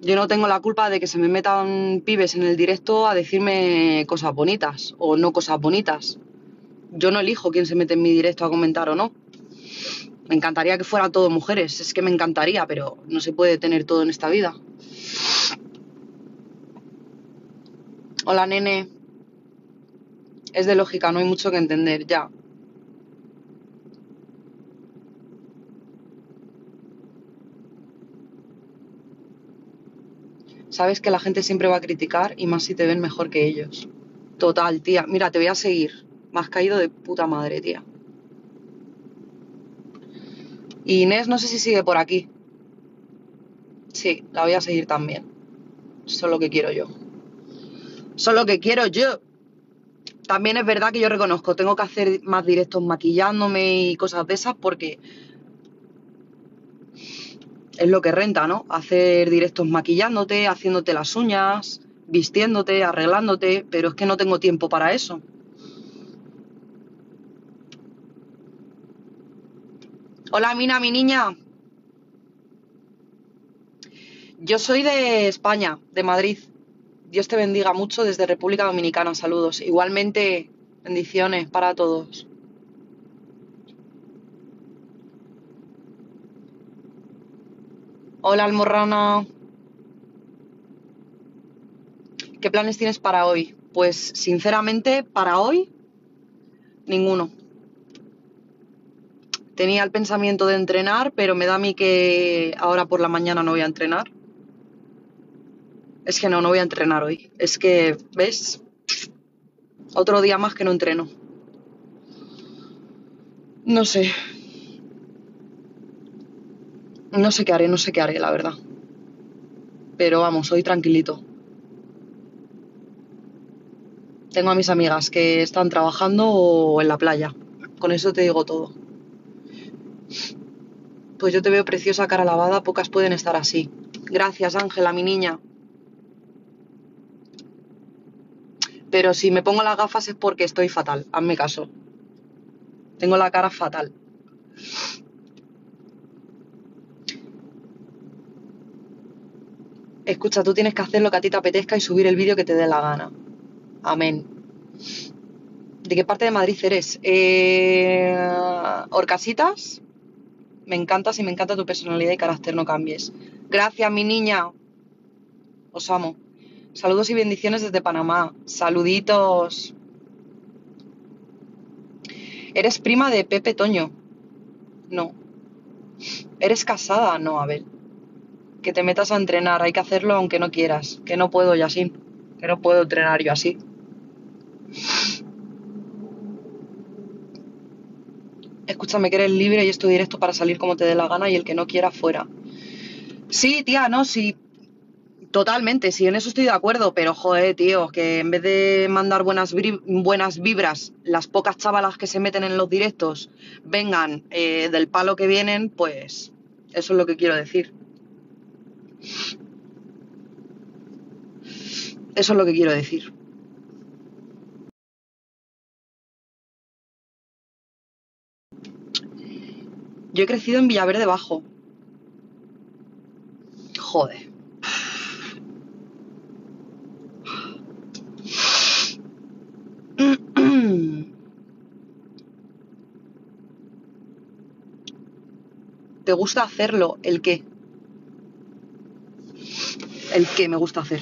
Yo no tengo la culpa de que se me metan pibes en el directo a decirme cosas bonitas o no cosas bonitas. Yo no elijo quién se mete en mi directo a comentar o no. Me encantaría que fueran todo mujeres, es que me encantaría, pero no se puede tener todo en esta vida. Hola, nene. Es de lógica, no hay mucho que entender, ya. Sabes que la gente siempre va a criticar y más si te ven mejor que ellos. Total, tía. Mira, te voy a seguir. Me has caído de puta madre, tía. Y Inés no sé si sigue por aquí. Sí, la voy a seguir también. Eso es lo que quiero yo. Eso es lo que quiero yo. También es verdad que yo reconozco, tengo que hacer más directos maquillándome y cosas de esas porque es lo que renta, ¿no? Hacer directos maquillándote, haciéndote las uñas, vistiéndote, arreglándote, pero es que no tengo tiempo para eso. Hola, Mina, mi niña. Yo soy de España, de Madrid. Dios te bendiga mucho desde República Dominicana. Saludos. Igualmente, bendiciones para todos. Hola, Almorrana. ¿Qué planes tienes para hoy? Pues sinceramente, para hoy, ninguno. Tenía el pensamiento de entrenar, pero me da a mí que ahora por la mañana no voy a entrenar. Es que no, no voy a entrenar hoy. Es que, ¿ves? Otro día más que no entreno. No sé. No sé qué haré, no sé qué haré, la verdad. Pero vamos, hoy tranquilito. Tengo a mis amigas que están trabajando o en la playa. Con eso te digo todo. Pues yo te veo preciosa, cara lavada, pocas pueden estar así. Gracias, Ángela, mi niña. Pero si me pongo las gafas es porque estoy fatal, hazme caso. Tengo la cara fatal. Escucha, tú tienes que hacer lo que a ti te apetezca y subir el vídeo que te dé la gana. Amén. ¿De qué parte de Madrid eres? Eh. Me encantas y me encanta tu personalidad y carácter, no cambies. Gracias, mi niña. Os amo. Saludos y bendiciones desde Panamá. Saluditos. ¿Eres prima de Pepe Toño? No. ¿Eres casada? No, Abel. Que te metas a entrenar, hay que hacerlo aunque no quieras. Que no puedo yo así. Que no puedo entrenar yo así. Escúchame que eres libre y estoy directo para salir como te dé la gana y el que no quiera fuera. Sí, tía, no, sí. Totalmente, sí, en eso estoy de acuerdo, pero joder, tío, que en vez de mandar buenas, buenas vibras, las pocas chavalas que se meten en los directos vengan eh, del palo que vienen, pues eso es lo que quiero decir. Eso es lo que quiero decir. Yo he crecido en Villaverde Bajo. Joder. ¿Te gusta hacerlo? ¿El qué? ¿El qué me gusta hacer?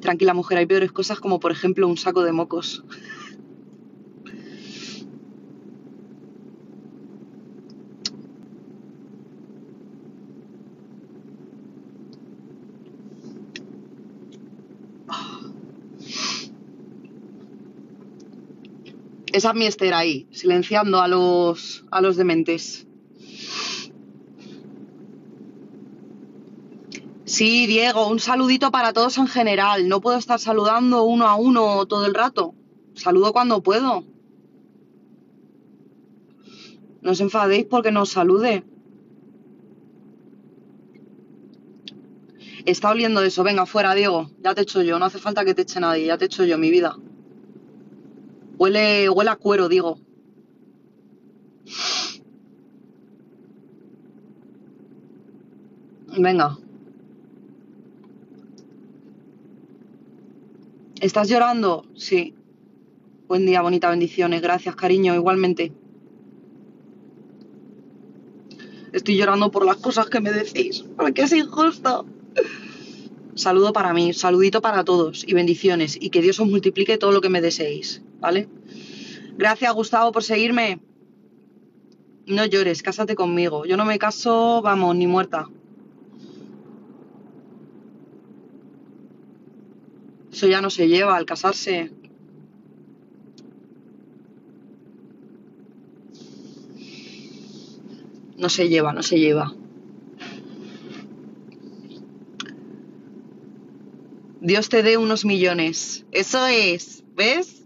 Tranquila mujer, hay peores cosas como por ejemplo un saco de mocos. Esa es mi Esther ahí, silenciando a los, a los dementes. Sí, Diego, un saludito para todos en general. No puedo estar saludando uno a uno todo el rato. Saludo cuando puedo. No os enfadéis porque no os salude. Está oliendo eso. Venga, fuera, Diego. Ya te echo yo. No hace falta que te eche nadie. Ya te echo yo, mi vida. Huele, huele a cuero, digo. Venga. ¿Estás llorando? Sí. Buen día, bonita, bendiciones. Gracias, cariño, igualmente. Estoy llorando por las cosas que me decís, porque es injusto. Saludo para mí, saludito para todos y bendiciones y que Dios os multiplique todo lo que me deseéis, ¿vale? Gracias, Gustavo, por seguirme. No llores, cásate conmigo. Yo no me caso, vamos, ni muerta. Eso ya no se lleva al casarse. No se lleva, no se lleva. Dios te dé unos millones. Eso es, ¿ves?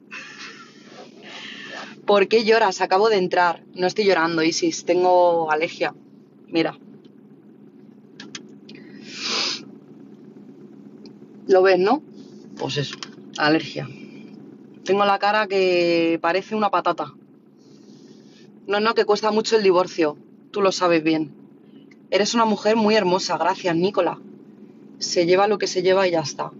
¿Por qué lloras? Acabo de entrar. No estoy llorando, Isis. Tengo alergia. Mira. ¿Lo ves, no? Pues eso, alergia. Tengo la cara que parece una patata. No, no, que cuesta mucho el divorcio. Tú lo sabes bien. Eres una mujer muy hermosa, gracias, Nicola. Se lleva lo que se lleva y ya está.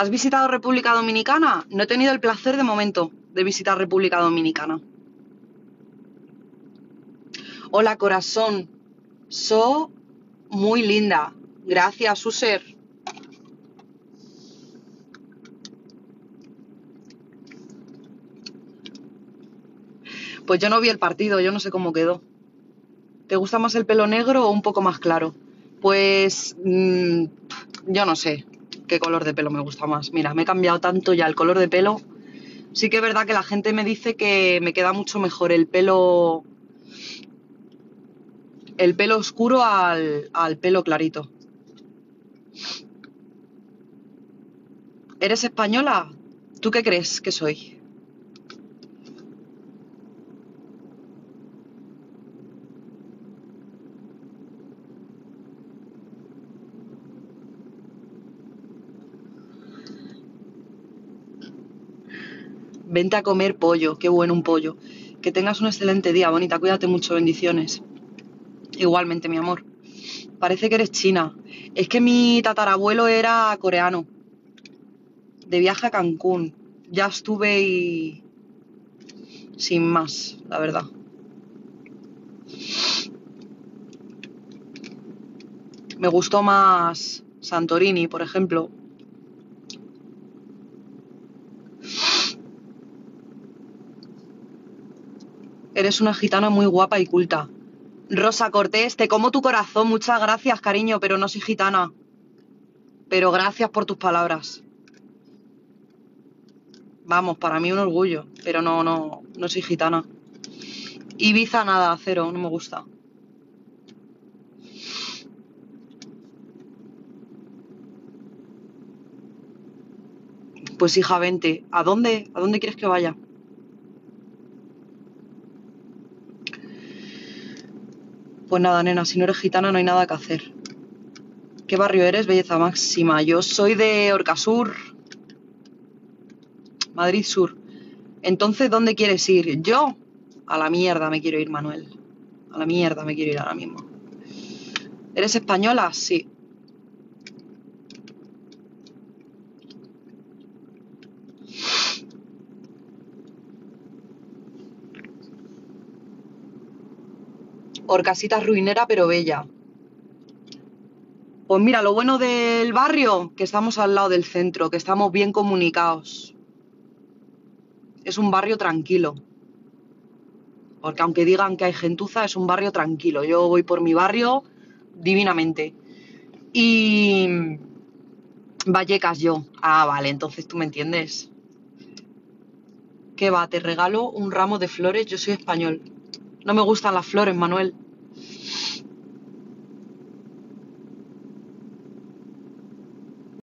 ¿Has visitado República Dominicana? No he tenido el placer de momento de visitar República Dominicana. Hola, corazón. So muy linda. Gracias, User. Pues yo no vi el partido, yo no sé cómo quedó. ¿Te gusta más el pelo negro o un poco más claro? Pues mmm, yo no sé qué color de pelo me gusta más. Mira, me he cambiado tanto ya el color de pelo. Sí que es verdad que la gente me dice que me queda mucho mejor el pelo el pelo oscuro al, al pelo clarito. ¿Eres española? ¿Tú qué crees que soy? Vente a comer pollo, qué bueno un pollo. Que tengas un excelente día, bonita, cuídate mucho, bendiciones. Igualmente, mi amor. Parece que eres china. Es que mi tatarabuelo era coreano. De viaje a Cancún. Ya estuve y... Sin más, la verdad. Me gustó más Santorini, por ejemplo. Eres una gitana muy guapa y culta. Rosa Cortés, te como tu corazón. Muchas gracias, cariño, pero no soy gitana. Pero gracias por tus palabras. Vamos, para mí un orgullo, pero no, no, no soy gitana. Ibiza nada, cero, no me gusta. Pues hija, vente. ¿A dónde? ¿A dónde quieres que vaya? Pues nada, nena, si no eres gitana no hay nada que hacer. ¿Qué barrio eres, belleza máxima? Yo soy de Orcasur, Madrid Sur. Entonces, ¿dónde quieres ir? Yo, a la mierda me quiero ir, Manuel. A la mierda me quiero ir ahora mismo. ¿Eres española? Sí. Orcasitas ruinera pero bella. Pues mira, lo bueno del barrio, que estamos al lado del centro, que estamos bien comunicados. Es un barrio tranquilo. Porque aunque digan que hay gentuza, es un barrio tranquilo. Yo voy por mi barrio divinamente. Y Vallecas yo. Ah, vale, entonces tú me entiendes. ¿Qué va? Te regalo un ramo de flores. Yo soy español. No me gustan las flores, Manuel.